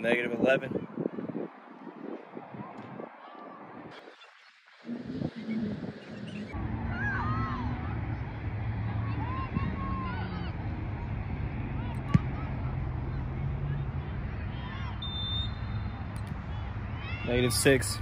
Negative 11. Negative 6.